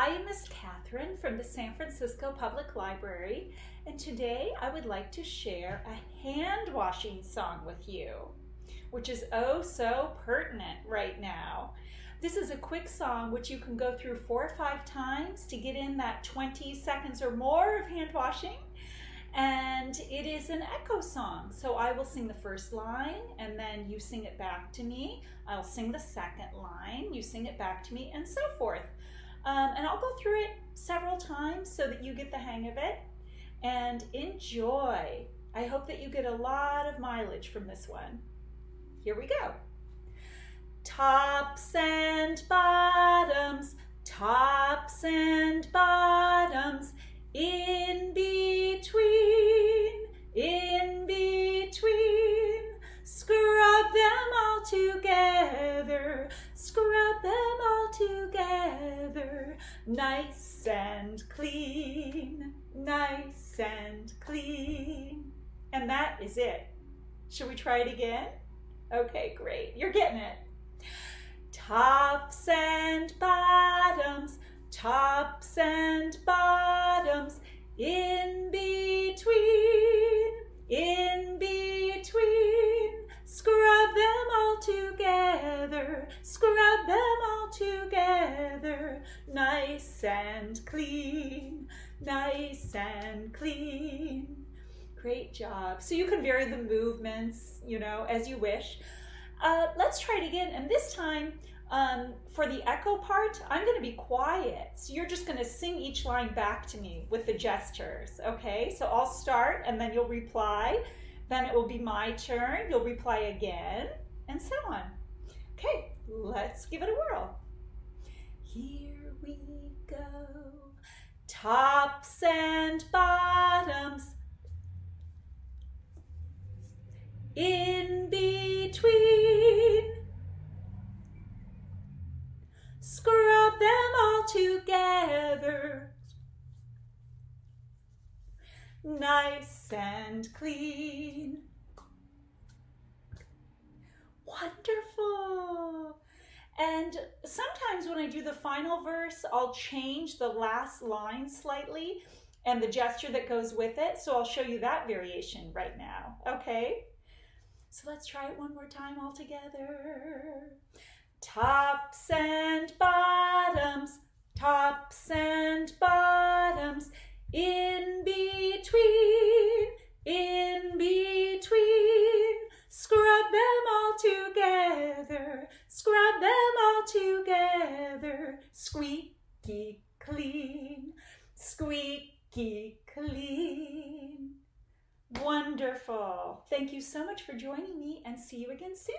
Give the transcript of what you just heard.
I am Miss Catherine from the San Francisco Public Library, and today I would like to share a hand washing song with you, which is oh so pertinent right now. This is a quick song which you can go through four or five times to get in that 20 seconds or more of hand washing. And it is an echo song. So I will sing the first line and then you sing it back to me. I'll sing the second line, you sing it back to me, and so forth. Um, and I'll go through it several times so that you get the hang of it and enjoy. I hope that you get a lot of mileage from this one. Here we go. Tops and bottoms, tops and bottoms, nice and clean, nice and clean. And that is it. Should we try it again? Okay, great. You're getting it. Tops and bottoms, tops and bottoms, nice and clean, nice and clean. Great job. So you can vary the movements, you know, as you wish. Uh, let's try it again. And this time, um, for the echo part, I'm going to be quiet. So you're just going to sing each line back to me with the gestures. Okay, so I'll start and then you'll reply. Then it will be my turn. You'll reply again and so on. Okay, let's give it a whirl. Go. Tops and bottoms. In between. Scrub them all together. Nice and clean. Wonderful. And sometimes when I do the final verse, I'll change the last line slightly and the gesture that goes with it. So I'll show you that variation right now, okay? So let's try it one more time all together. Tops and bottoms, tops and bottoms, in between, in between. Scrub them all together, together. Squeaky clean, squeaky clean. Wonderful. Thank you so much for joining me and see you again soon.